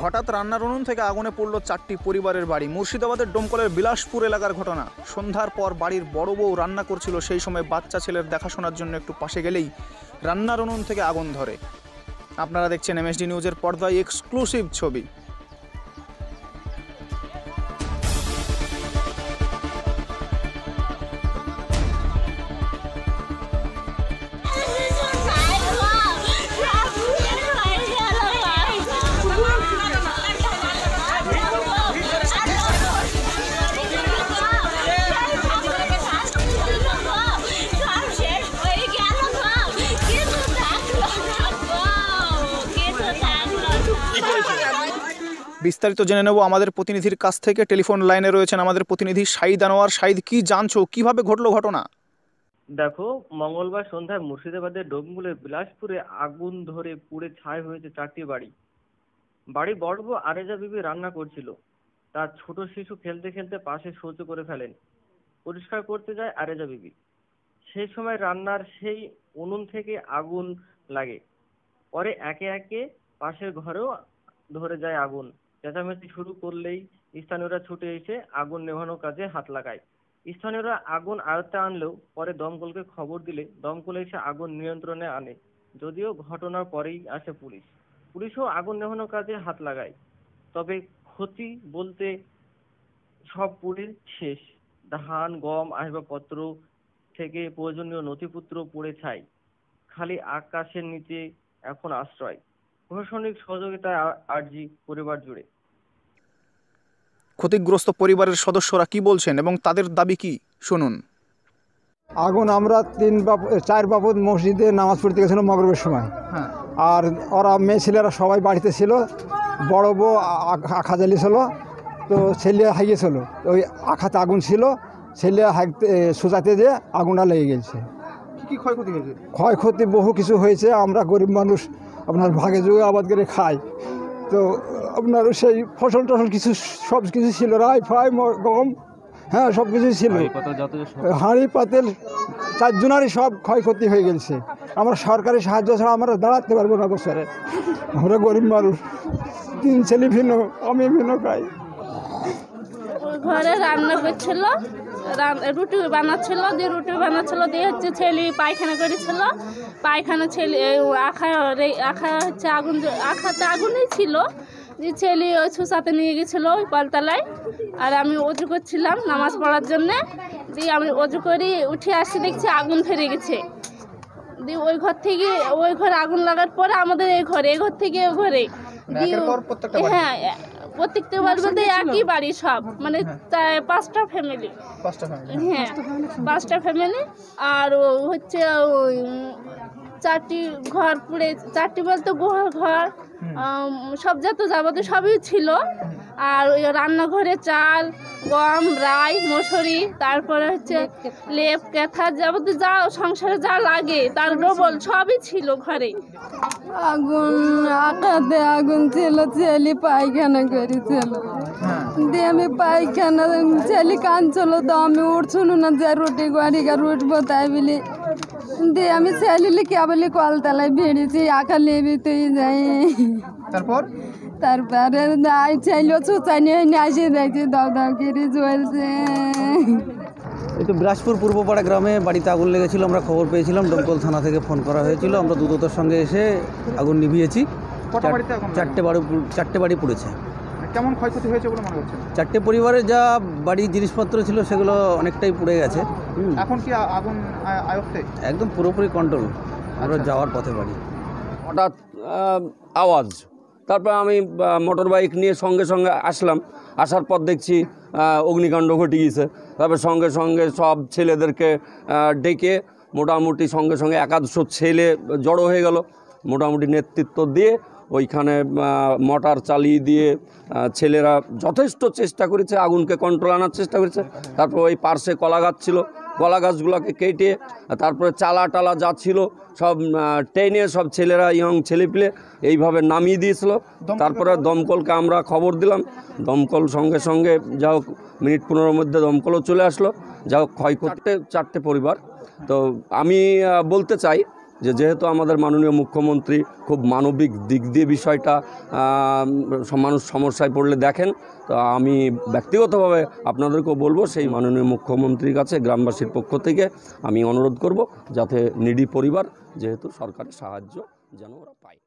হঠাৎ রান্নার উনুন থেকে আগুনে পড়ল চারটি পরিবারের বাড়ি। মুর্শিদাবাদের ডোমকলের বিলাসপুর এলাকার ঘটনা। সন্ধ্যার পর বাড়ির বড় বউ রান্না করছিল, সেই সময় বাচ্চা ছেলের দেখাশোনার জন্য একটু পাশে গেলেই রান্নার উনুন থেকে আগুন ধরে। আপনারা দেখছেন এমএসডি নিউজের পর্দায় এক্সক্লুসিভ ছবি। বিস্তারিত জেনে নেব আমাদের প্রতিনিধির কাছ থেকে। টেলিফোন লাইনে রয়েছেন আমাদের প্রতিনিধি সাইদ আনোয়ার। সাইদ কি জানছো? কীভাবে ঘটলো ঘটনা? দেখো, মঙ্গলবার সন্ধ্যায় মুর্শিদাবাদের ডোমগুলের বিলাসপুরে আগুন ধরে পুড়ে ছাই হয়েছে চারটি বাড়ি। বাড়ি বড় আরেজা বিবি রান্না করছিল। তার ছোট শিশু খেলতে খেলতে পাশে শৌচ করে ফেলেন। পরিষ্কার করতে যায় আরেজা বিবি। সেই সময় রান্নার সেই উনুন থেকে আগুন লাগে। পরে একে একে পাশের ঘরেও ধরে যায় আগুন। চেঁচামেচি শুরু করলেই স্থানীয়রা ছুটে এসে আগুন নেভানোর কাজে হাত লাগায়। স্থানীয়রা আগুন আয়ত্তে আনলেও পরে দমকলকে খবর দিলে দমকল এসে আগুন নিয়ন্ত্রণে আনে। যদিও ঘটনার পরেই আসে পুলিশ। পুলিশও আগুন নেভানোর কাজে হাত লাগায়। তবে ক্ষতি বলতে সব পুড়ে শেষ। ধান, গম, আসবাবপত্র থেকে প্রয়োজনীয় নথিপত্র পুড়ে ছাই। খালি আকাশের নিচে এখন আশ্রয়। প্রশাসনিক সহযোগিতায় আর্জি পরিবার জুড়ে। ক্ষতিগ্রস্ত পরিবারের সদস্যরা কি বলছেন এবং তাদের দাবি কি? শুনুন। আগুন আমরা তিন বাপ চার বাবদ মসজিদে নামাজ পড়তে গেছিলাম মগরবের সময়। হ্যাঁ। আর ওরা মেয়ে ছেলেরা সবাই বাড়িতে ছিল বড় বউ আখা জ্বালিয়েছিল তো ছেলে হাইয়েছিল ওই আখাতে আগুন ছিল ছেলে হাইতে সোজাতে যে আগুনটা লেগে গেছে। কি কি ক্ষয়ক্ষতি হয়েছে? ক্ষয়ক্ষতি বহু কিছু হয়েছে আমরা গরিব মানুষ আপনার ভাগে যুগে আবাদ করে খাই। তো আপনার সেই ফসল টসল কিছু সব কিছু ছিল রাই ফ্রাই ম- গম হ্যাঁ সব কিছুই ছিল। হাঁড়ি পাতেল চারজনারই সব ক্ষয়ক্ষতি হয়ে গেছে। আমরা সরকারি সাহায্য ছাড়া আমরা দাঁড়াতে পারব না বছরে। আমরা গরিব মানুষ তিন ছেলে ভিন্ন আমি ভিন্ন খাই। ঘরে রান্না করছিল রুটি বানাচ্ছিল দিয়ে রুটি বানাচ্ছিল দিয়ে হচ্ছে ছেলে পায়খানা করেছিল। পায়খানা ছেলে আখা আখা হচ্ছে আগুন আখাতে আগুনই ছিল। যে ছেলে ওই সুসাতে নিয়ে গেছিল ওই কলতলায় আর আমি অজু করছিলাম নামাজ পড়ার জন্যে। দিয়ে আমি অজু করি উঠে আসছি দেখছি আগুন ফেরে গেছে। দিয়ে ওই ঘর থেকে ওই ঘরে আগুন লাগার পরে আমাদের এই ঘরে এই ঘর থেকে ওই ঘরে? হ্যাঁ প্রত্যেকটা বাড়ি বলতে একই বাড়ি সব। মানে তা- পাঁচটা ফ্যামিলি পাঁচটা। হ্যাঁ। পাঁচটা ফ্যামিলি আর ও হচ্ছে ওই উম, চারটি ঘর পুড়ে চারটি বলতে গোহাল ঘর আম, সব যত যাবতীয় সবই ছিল। আর ওই রান্নাঘরে চাল গম রাই মশুরি তারপরে হচ্ছে লেপ কেথা যাবতীয় যা সংসারে যা লাগে তার ডবল সবই ছিল ঘরে। আগুন আকাতে আগুন ছিল ছেলে পায়খানা করেছিল। দিয়ে আমি পায়খানা ছেলে কাঁদছিল তো আমি উঠছিল না যে রুটি গড়িকা উঠবো তাই বলি। দিয়ে আমি ছেলে কেবলি কলতলায় বেরিয়েছি আঁকা লেবি তুই যাই। তারপর? তারপরে আই ছেলে চুচাই নিয়ে আসে দেখছি করে জ্বলছে। এই তো বিলাসপুর পূর্বপাড়া গ্রামে বাড়িতে আগুন লেগেছিল আমরা খবর পেয়েছিলাম। ডমকল থানা থেকে ফোন করা হয়েছিল। আমরা দ্রুততার সঙ্গে এসে আগুন নিভিয়েছি। চারটে বাড়ি চারটে বাড়ি পুড়েছে। কেমন ক্ষয়ক্ষতি হয়েছে বলে মনে হচ্ছে? চারটে পরিবারের যা বাড়ির জিনিসপত্র ছিল সেগুলো অনেকটাই পুড়ে গেছে। এখন কি আগুন আয়ত্তে? একদম পুরোপুরি কন্ট্রোল আমরা আচ্ছা। যাওয়ার পথে বাড়ি। হঠাৎ আওয়াজ। তারপর আমি মোটর বাইক নিয়ে সঙ্গে সঙ্গে আসলাম। আসার পর দেখছি অগ্নিকাণ্ড ঘটে গিয়েছে। তারপর সঙ্গে সঙ্গে সব ছেলেদেরকে ডেকে মোটামুটি সঙ্গে সঙ্গে একাদশ ছেলে জড়ো হয়ে গেল। মোটামুটি নেতৃত্ব দিয়ে ওইখানে মোটর চালিয়ে দিয়ে ছেলেরা যথেষ্ট চেষ্টা করেছে, আগুনকে কন্ট্রোল আনার চেষ্টা করেছে। তারপর ওই পার্শ্বে কলা গাছ ছিল। কলা গাছগুলোকে কেটে তারপরে চালা টালা যা ছিল সব ট্রেনে টেনে সব ছেলেরা ইয়ং ছেলেপিলে এইভাবে নামিয়ে দিয়েছিল। তারপরে দমকলকে আমরা খবর দিলাম। দমকল সঙ্গে সঙ্গে যা হোক মিনিট পনেরোর মধ্যে দমকলও চলে আসলো। যা হোক ক্ষয়ক্ষতি চারটে পরিবার। তো আমি বলতে চাই যে যেহেতু আমাদের মাননীয় মুখ্যমন্ত্রী খুব মানবিক দিক দিয়ে বিষয়টা মানুষ সমস্যায় পড়লে দেখেন, তো আমি ব্যক্তিগতভাবে আপনাদেরকেও বলব সেই মাননীয় মুখ্যমন্ত্রীর কাছে, গ্রামবাসীর পক্ষ থেকে আমি অনুরোধ করব, যাতে নিডি পরিবার যেহেতু সরকারের সাহায্য যেন ওরা পায়।